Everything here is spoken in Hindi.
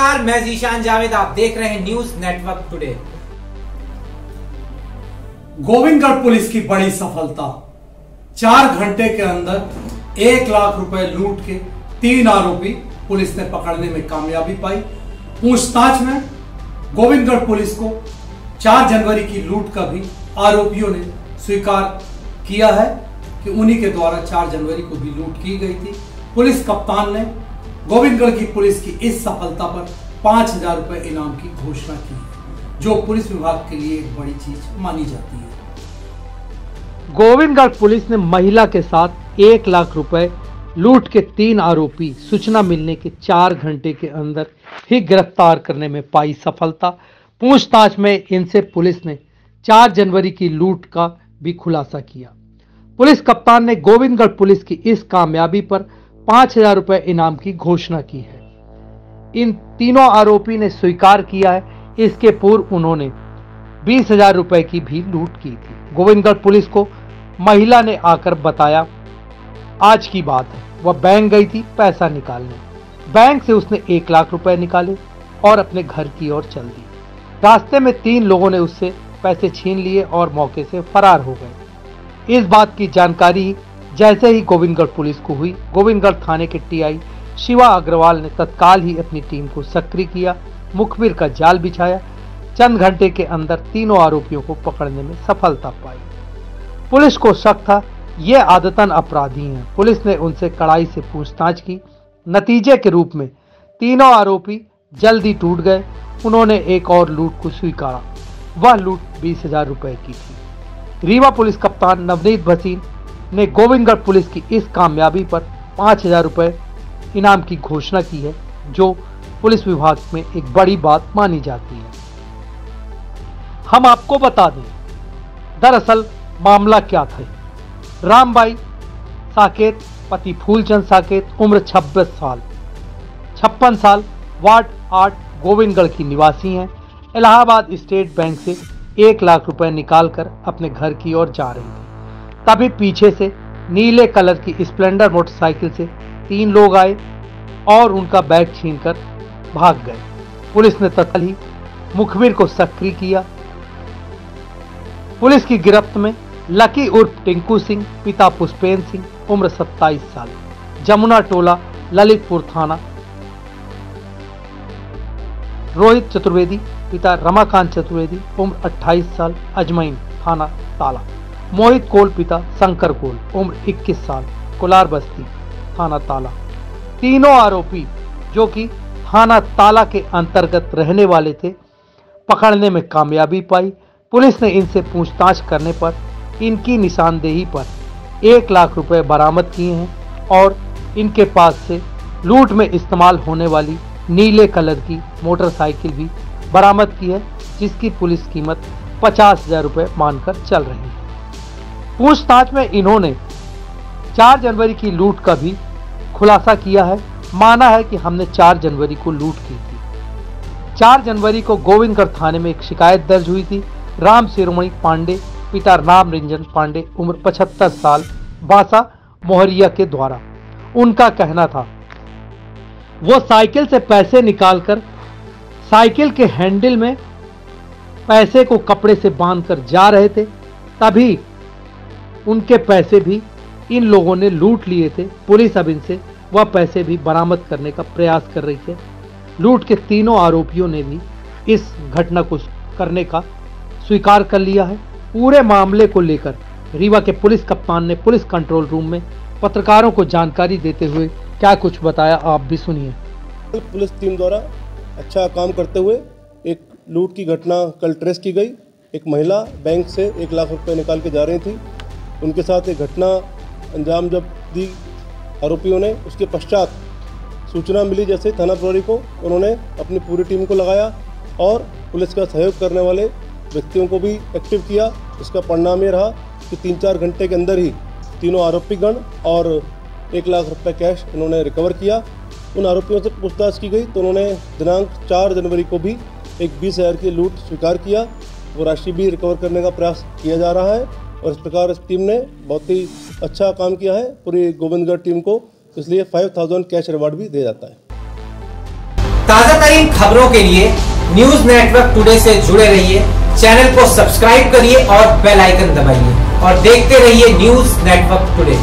नमस्कार, मैं जीशान जावेद, आप देख रहे हैं news network today. Gobindgarh police की बड़ी सफलता। चार घंटे के अंदर एक लाख रुपए लूट के तीन आरोपी पुलिस ने पकड़ने में कामयाबी पाई। पूछताछ में गोविंदगढ़ पुलिस को चार जनवरी की लूट का भी आरोपियों ने स्वीकार किया है कि उन्हीं के द्वारा चार जनवरी को भी लूट की गई थी। पुलिस कप्तान ने गोविंदगढ़ की पुलिस की इस सफलता पर पाँच हज़ार रुपए इनाम की घोषणा की, जो पुलिस विभाग के लिए एक बड़ी चीज़ मानी जाती है। गोविंदगढ़ पुलिस ने महिला के साथ एक लाख रुपए, लूट के तीन आरोपी, सूचना मिलने के चार घंटे के अंदर ही गिरफ़्तार करने में पाई सफलता। पूछताछ में इनसे पुलिस ने चार जनवरी की लूट का भी खुलासा किया। पुलिस कप्तान ने गोविंदगढ़ पुलिस की इस कामयाबी पर पाँच हज़ार रुपए इनाम की घोषणा की है। इन तीनों आरोपी ने स्वीकार किया है। इसके पूर्व उन्होंने बीस हज़ार रुपए की भी लूट की थी। गोविंदगढ़ पुलिस को महिला ने आकर बताया, आज की बात है। वह बैंक गई थी पैसा निकालने। बैंक से उसने एक लाख रुपए निकाले और अपने घर की ओर चल दी रास्ते में तीन लोगों ने उससे पैसे छीन लिए और मौके से फरार हो गए। इस बात की जानकारी जैसे ही गोविंदगढ़ पुलिस को हुई, गोविंदगढ़ थाने के टीआई शिवा अग्रवाल ने तत्काल ही अपनी टीम को सक्रिय किया, मुखबिर का जाल बिछाया, चंद घंटे के अंदर तीनों आरोपियों को पकड़ने में सफलता पाई। पुलिस को शक था, ये आदतन अपराधी हैं। पुलिस ने उनसे कड़ाई से पूछताछ की। नतीजे के रूप में तीनों आरोपी जल्दी टूट गए। उन्होंने एक और लूट को स्वीकारा। वह लूट बीस हज़ार रुपए की थी। रीवा पुलिस कप्तान नवनीत भसीन ने गोविंदगढ़ पुलिस की इस कामयाबी पर पाँच हज़ार रुपये इनाम की घोषणा की है, जो पुलिस विभाग में एक बड़ी बात मानी जाती है। हम आपको बता दें, दरअसल मामला क्या था? रामबाई साकेत, पति फूलचंद साकेत, उम्र 26 साल। छप्पन साल, वार्ड आठ, गोविंदगढ़ की निवासी हैं। इलाहाबाद स्टेट बैंक से एक लाख रुपए निकालकर अपने घर की ओर जा रही थी। तभी पीछे से नीले कलर की स्प्लेंडर मोटरसाइकिल से तीन लोग आए और उनका बैग छीनकर भाग गए। पुलिस ने तत्काल ही मुखबिर को सक्रिय किया। पुलिस की गिरफ्त में लकी उर्फ़ टिंकू सिंह, पिता पुष्पेन सिंह, उम्र 27 साल, जमुना टोला, ललितपुर थाना। रोहित चतुर्वेदी, पिता रमाकांत चतुर्वेदी, उम्र 28 साल, अजमैन थाना, ताला। मोहित कोल पिता शंकर कोल, उम्र 21 साल, कुलार बस्ती, थाना ताला। तीनों आरोपी, जो कि थाना ताला के अंतर्गत रहने वाले थे, पकड़ने में कामयाबी पाई। पुलिस ने इनसे पूछताछ करने पर, इनकी निशानदेही पर एक लाख रुपए बरामद किए हैं और इनके पास से लूट में इस्तेमाल होने वाली नीले कलर की मोटरसाइकिल भी बरामद की है, जिसकी पुलिस कीमत पचास हज़ार रुपये मानकर चल रही है। पूछताछ में इन्होंने 4 जनवरी की लूट का भी खुलासा किया है। माना है कि हमने 4 जनवरी को लूट की थी। 4 जनवरी को गोविंदगढ़ थाने में एक शिकायत दर्ज हुई थी। राम शिरोमणि पांडे, पिता राम रंजन पांडे, उम्र 75 साल, बासा, मोहरिया के द्वारा। उनका कहना था, वो साइकिल से पैसे निकालकर, साइकिल के हैंडल में पैसे को कपड़े से बांधकर जा रहे थे। तभी उनके पैसे भी, इन लोगों ने लूट लिए थे, पुलिस अब इनसे वह पैसे भी बरामद करने का प्रयास कर रही है। लूट के तीनों आरोपियों ने भी इस घटना को करने का स्वीकार कर लिया है। पूरे मामले को लेकर रीवा के पुलिस कप्तान ने पुलिस कंट्रोल रूम में पत्रकारों को जानकारी देते हुए क्या कुछ बताया, आप भी सुनिए। पुलिस टीम द्वारा अच्छा काम करते हुए एक लूट की घटना कल ट्रेस की गई। एक महिला बैंक से एक लाख रुपए निकाल के जा रही थी। उनके साथ एक घटना अंजाम जब दी आरोपियों ने, उसके पश्चात सूचना मिली जैसे थाना प्रहरी को, उन्होंने अपनी पूरी टीम को लगाया और पुलिस का सहयोग करने वाले व्यक्तियों को भी एक्टिव किया। इसका परिणाम ये रहा कि तीन चार घंटे के अंदर ही तीनों आरोपीगण और एक लाख रुपये कैश इन्होंने रिकवर किया। उन आरोपियों से पूछताछ की गई तो उन्होंने दिनांक चार जनवरी को भी एक बीस हज़ार की लूट स्वीकार किया। वो राशि भी रिकवर करने का प्रयास किया जा रहा है। और इस प्रकार इस टीम ने बहुत ही अच्छा काम किया है पूरी गोविंदगढ़ टीम को, इसलिए 5000 कैश रिवार्ड भी दिया जाता है। ताज़ा तरीन खबरों के लिए न्यूज़ नेटवर्क टुडे से जुड़े रहिए, चैनल को सब्सक्राइब करिए और बेल आइकन दबाइए और देखते रहिए न्यूज़ नेटवर्क टुडे।